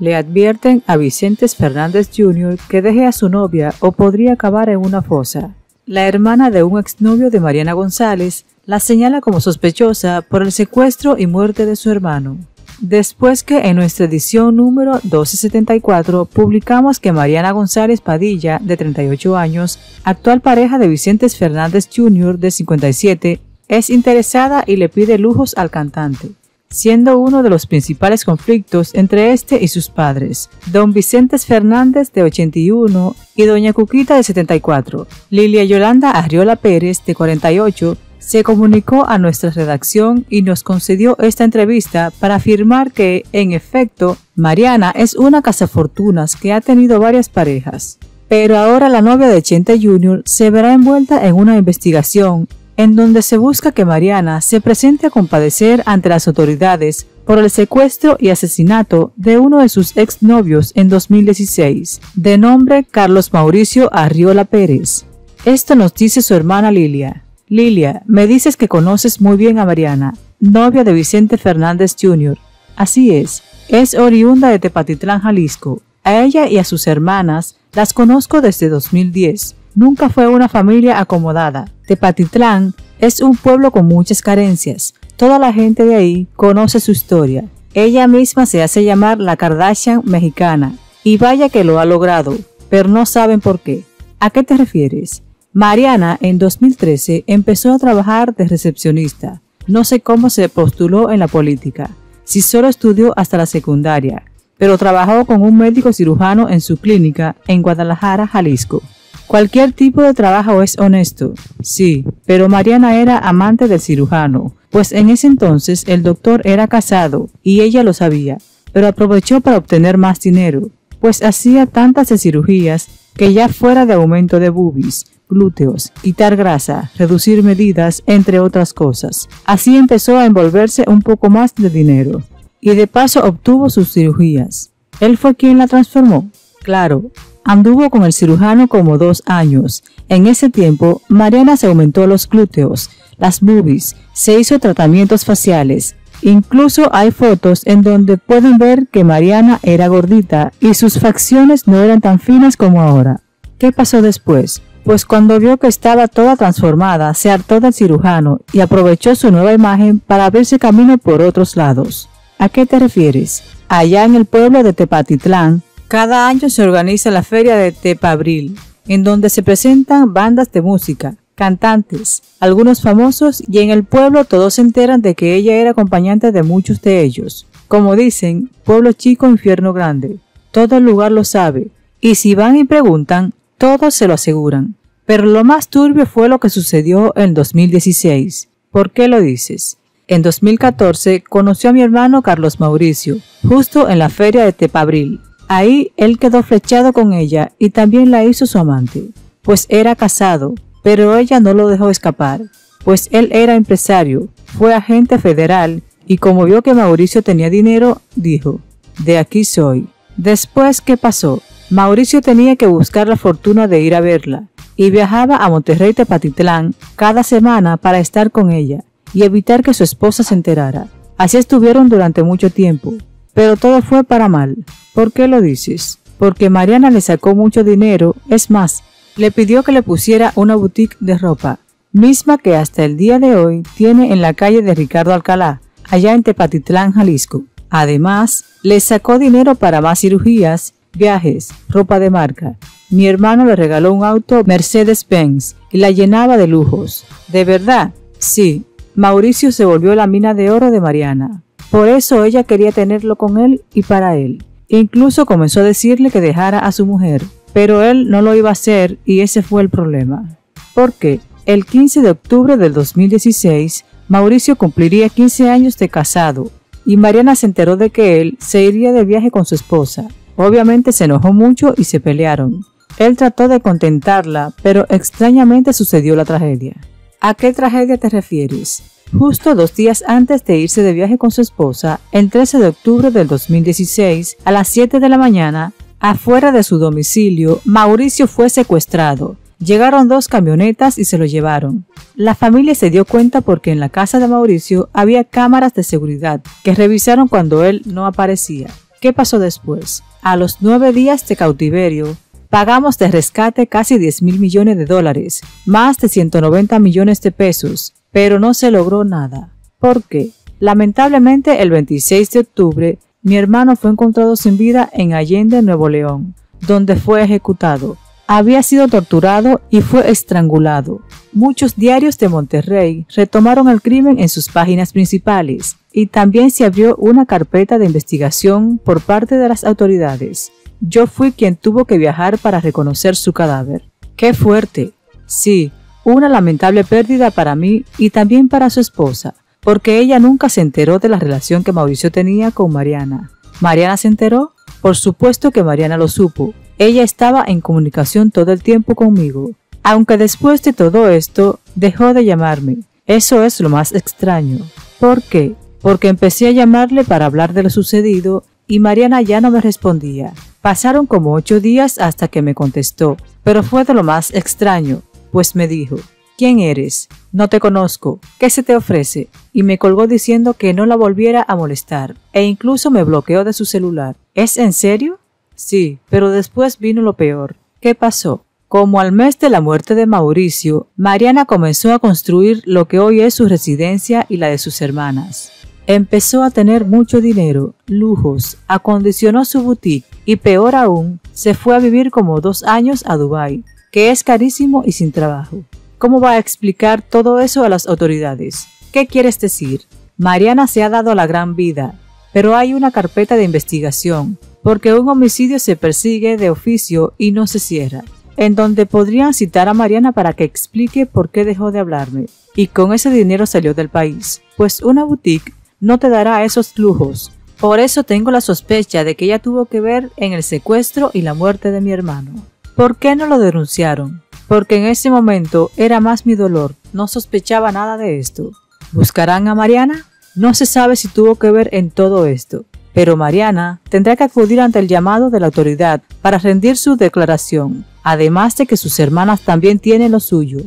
Le advierten a Vicentes Fernández Jr. que deje a su novia o podría acabar en una fosa. La hermana de un exnovio de Mariana González la señala como sospechosa por el secuestro y muerte de su hermano. Después que en nuestra edición número 1274 publicamos que Mariana González Padilla, de 38 años, actual pareja de Vicentes Fernández Jr., de 57, es interesada y le pide lujos al cantante siendo uno de los principales conflictos entre este y sus padres, don Vicentes Fernández de 81 y doña Cuquita de 74. Lilia Yolanda Arriola Pérez de 48 se comunicó a nuestra redacción y nos concedió esta entrevista para afirmar que, en efecto, Mariana es una cazafortunas que ha tenido varias parejas. Pero ahora la novia de Chente Jr. se verá envuelta en una investigación en donde se busca que Mariana se presente a compadecer ante las autoridades por el secuestro y asesinato de uno de sus exnovios en 2016, de nombre Carlos Mauricio Arriola Pérez. Esto nos dice su hermana Lilia. Lilia, me dices que conoces muy bien a Mariana, novia de Vicente Fernández Jr. Así es, es oriunda de Tepatitlán, Jalisco. A ella y a sus hermanas las conozco desde 2010 nunca fue una familia acomodada. Tepatitlán es un pueblo con muchas carencias. Toda la gente de ahí conoce su historia. Ella misma se hace llamar la Kardashian mexicana. Y vaya que lo ha logrado, pero no saben por qué. ¿A qué te refieres? Mariana en 2013 empezó a trabajar de recepcionista. No sé cómo se postuló en la política, si solo estudió hasta la secundaria, pero trabajó con un médico cirujano en su clínica en Guadalajara, Jalisco. Cualquier tipo de trabajo es honesto, sí, pero Mariana era amante del cirujano, pues en ese entonces el doctor era casado y ella lo sabía, pero aprovechó para obtener más dinero, pues hacía tantas cirugías que ya fuera de aumento de bubis, glúteos, quitar grasa, reducir medidas, entre otras cosas. Así empezó a envolverse un poco más de dinero y de paso obtuvo sus cirugías. Él fue quien la transformó. Claro, Anduvo con el cirujano como dos años. En ese tiempo, Mariana se aumentó los glúteos, las boobies, se hizo tratamientos faciales. Incluso hay fotos en donde pueden ver que Mariana era gordita y sus facciones no eran tan finas como ahora. ¿Qué pasó después? Pues cuando vio que estaba toda transformada, se hartó del cirujano y aprovechó su nueva imagen para abrirse camino por otros lados. ¿A qué te refieres? Allá en el pueblo de Tepatitlán, cada año se organiza la feria de Tepabril, en donde se presentan bandas de música, cantantes, algunos famosos y en el pueblo todos se enteran de que ella era acompañante de muchos de ellos. Como dicen, pueblo chico, infierno grande. Todo el lugar lo sabe, y si van y preguntan, todos se lo aseguran. Pero lo más turbio fue lo que sucedió en 2016. ¿Por qué lo dices? En 2014 conoció a mi hermano Carlos Mauricio, justo en la feria de Tepabril. Ahí él quedó flechado con ella y también la hizo su amante, pues era casado, pero ella no lo dejó escapar, pues él era empresario, fue agente federal y como vio que Mauricio tenía dinero, dijo, de aquí soy. Después, ¿qué pasó? Mauricio tenía que buscar la fortuna de ir a verla y viajaba a Monterrey Tepatitlán cada semana para estar con ella y evitar que su esposa se enterara. Así estuvieron durante mucho tiempo, pero todo fue para mal. ¿Por qué lo dices? Porque Mariana le sacó mucho dinero, es más, le pidió que le pusiera una boutique de ropa, misma que hasta el día de hoy tiene en la calle de Ricardo Alcalá, allá en Tepatitlán, Jalisco. Además, le sacó dinero para más cirugías, viajes, ropa de marca. Mi hermano le regaló un auto Mercedes-Benz y la llenaba de lujos. ¿De verdad? Sí, Mauricio se volvió la mina de oro de Mariana. Por eso ella quería tenerlo con él y para él. Incluso comenzó a decirle que dejara a su mujer, pero él no lo iba a hacer y ese fue el problema. Porque el 15 de octubre del 2016, Mauricio cumpliría 15 años de casado y Mariana se enteró de que él se iría de viaje con su esposa. Obviamente se enojó mucho y se pelearon. Él trató de contentarla, pero extrañamente sucedió la tragedia. ¿A qué tragedia te refieres? Justo dos días antes de irse de viaje con su esposa, el 13 de octubre del 2016, a las 7 de la mañana, afuera de su domicilio, Mauricio fue secuestrado. Llegaron dos camionetas y se lo llevaron. La familia se dio cuenta porque en la casa de Mauricio había cámaras de seguridad que revisaron cuando él no aparecía. ¿Qué pasó después? A los nueve días de cautiverio, pagamos de rescate casi 10 mil millones de dólares, más de 190 millones de pesos, pero no se logró nada. ¿Por qué? Lamentablemente, el 26 de octubre, mi hermano fue encontrado sin vida en Allende, Nuevo León, donde fue ejecutado. Había sido torturado y fue estrangulado. Muchos diarios de Monterrey retomaron el crimen en sus páginas principales y también se abrió una carpeta de investigación por parte de las autoridades. Yo fui quien tuvo que viajar para reconocer su cadáver. ¡Qué fuerte! Sí, una lamentable pérdida para mí y también para su esposa, porque ella nunca se enteró de la relación que Mauricio tenía con Mariana. ¿Mariana se enteró? Por supuesto que Mariana lo supo. Ella estaba en comunicación todo el tiempo conmigo. Aunque después de todo esto dejó de llamarme. Eso es lo más extraño. ¿Por qué? Porque empecé a llamarle para hablar de lo sucedido y Mariana ya no me respondía. Pasaron como ocho días hasta que me contestó, pero fue de lo más extraño, pues me dijo, ¿Quién eres? No te conozco. ¿Qué se te ofrece? Y me colgó diciendo que no la volviera a molestar, e incluso me bloqueó de su celular. ¿Es en serio? Sí, pero después vino lo peor. ¿Qué pasó? Como al mes de la muerte de Mauricio, Mariana comenzó a construir lo que hoy es su residencia y la de sus hermanas. Empezó a tener mucho dinero, lujos, acondicionó su boutique y peor aún, se fue a vivir como dos años a Dubái, que es carísimo y sin trabajo. ¿Cómo va a explicar todo eso a las autoridades? ¿Qué quieres decir? Mariana se ha dado la gran vida, pero hay una carpeta de investigación, porque un homicidio se persigue de oficio y no se cierra, en donde podrían citar a Mariana para que explique por qué dejó de hablarme, y con ese dinero salió del país, pues una boutique no te dará esos lujos. Por eso tengo la sospecha de que ella tuvo que ver en el secuestro y la muerte de mi hermano. ¿Por qué no lo denunciaron? Porque en ese momento era más mi dolor, no sospechaba nada de esto. ¿Buscarán a Mariana? No se sabe si tuvo que ver en todo esto, pero Mariana tendrá que acudir ante el llamado de la autoridad para rendir su declaración, además de que sus hermanas también tienen lo suyo.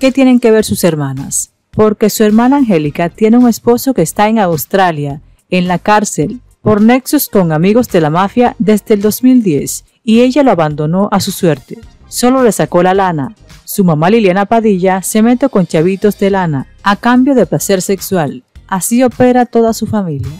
¿Qué tienen que ver sus hermanas? porque su hermana Angélica tiene un esposo que está en Australia, en la cárcel, por nexos con amigos de la mafia desde el 2010, y ella lo abandonó a su suerte. Solo le sacó la lana. Su mamá Liliana Padilla se mete con chavitos de lana, a cambio de placer sexual. Así opera toda su familia.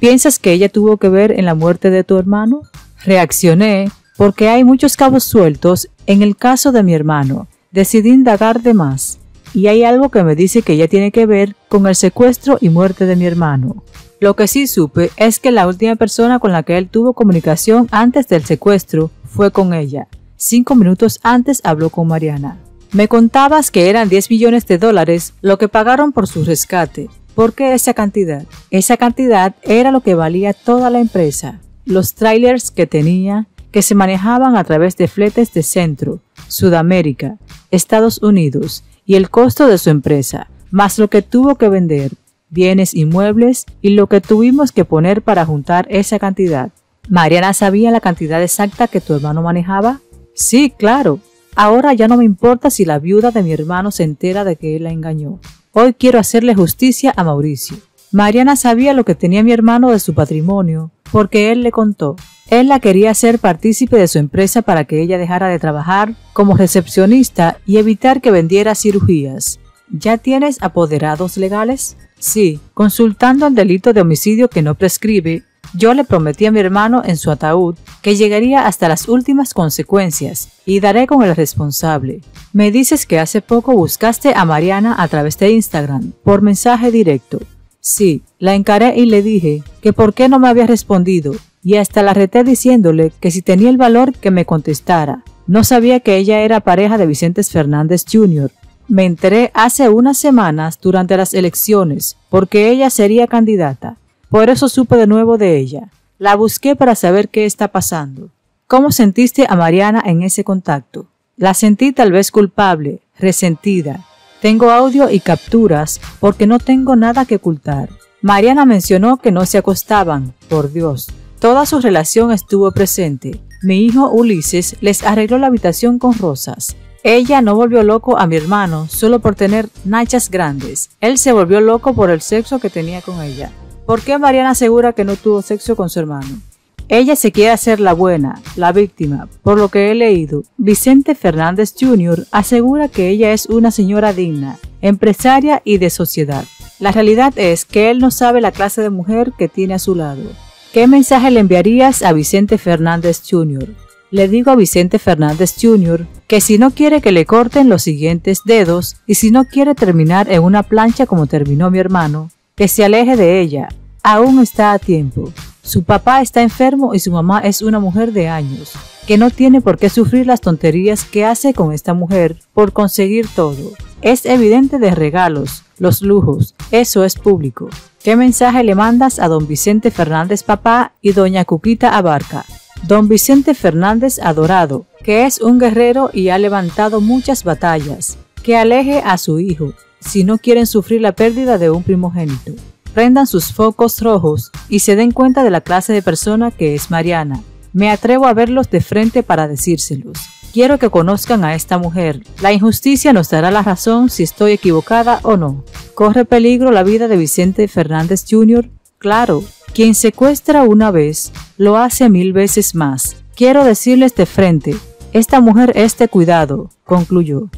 ¿Piensas que ella tuvo que ver en la muerte de tu hermano? Reaccioné porque hay muchos cabos sueltos en el caso de mi hermano. Decidí indagar de más y hay algo que me dice que ella tiene que ver con el secuestro y muerte de mi hermano. Lo que sí supe es que la última persona con la que él tuvo comunicación antes del secuestro fue con ella. Cinco minutos antes habló con Mariana. Me contabas que eran 10 millones de dólares lo que pagaron por su rescate. ¿Por qué esa cantidad? Esa cantidad era lo que valía toda la empresa. Los trailers que tenía, que se manejaban a través de fletes de Centro, Sudamérica, Estados Unidos y el costo de su empresa, más lo que tuvo que vender, bienes inmuebles y lo que tuvimos que poner para juntar esa cantidad. Mariana sabía la cantidad exacta que tu hermano manejaba. Sí, claro. Ahora ya no me importa si la viuda de mi hermano se entera de que él la engañó. Hoy quiero hacerle justicia a Mauricio. Mariana sabía lo que tenía mi hermano de su patrimonio, porque él le contó. Él la quería hacer partícipe de su empresa para que ella dejara de trabajar como recepcionista y evitar que vendiera cirugías. ¿Ya tienes apoderados legales? Sí, consultando el delito de homicidio que no prescribe, yo le prometí a mi hermano en su ataúd que llegaría hasta las últimas consecuencias y daré con el responsable. Me dices que hace poco buscaste a Mariana a través de Instagram por mensaje directo. Sí, la encaré y le dije que por qué no me había respondido y hasta la reté diciéndole que si tenía el valor que me contestara. No sabía que ella era pareja de Vicentes Fernández Jr. Me enteré hace unas semanas durante las elecciones porque ella sería candidata. Por eso supe de nuevo de ella. La busqué para saber qué está pasando. ¿Cómo sentiste a Mariana en ese contacto? La sentí tal vez culpable, resentida. Tengo audio y capturas porque no tengo nada que ocultar. Mariana mencionó que no se acostaban, por Dios, Toda su relación estuvo presente. Mi hijo Ulises les arregló la habitación con rosas. Ella no volvió loco a mi hermano solo por tener nachas grandes. Él se volvió loco por el sexo que tenía con ella. ¿Por qué Mariana asegura que no tuvo sexo con su hermano? Ella se quiere hacer la buena, la víctima. Por lo que he leído, Vicente Fernández Jr. asegura que ella es una señora digna, empresaria y de sociedad. La realidad es que él no sabe la clase de mujer que tiene a su lado. ¿Qué mensaje le enviarías a Vicente Fernández Jr.? Le digo a Vicente Fernández Jr. que si no quiere que le corten los siguientes dedos y si no quiere terminar en una plancha como terminó mi hermano, que se aleje de ella. Aún está a tiempo. Su papá está enfermo y su mamá es una mujer de años, que no tiene por qué sufrir las tonterías que hace con esta mujer por conseguir todo. Es evidente de regalos, los lujos, eso es público. ¿Qué mensaje le mandas a don Vicente Fernández papá y doña Cuquita Abarca? Don Vicente Fernández adorado, que es un guerrero y ha levantado muchas batallas, que aleje a su hijo, si no quieren sufrir la pérdida de un primogénito prendan sus focos rojos y se den cuenta de la clase de persona que es Mariana. Me atrevo a verlos de frente para decírselos. Quiero que conozcan a esta mujer. La injusticia nos dará la razón si estoy equivocada o no. ¿Corre peligro la vida de Vicente Fernández Jr.? Claro, quien secuestra una vez, lo hace mil veces más. Quiero decirles de frente, esta mujer es de cuidado, concluyó.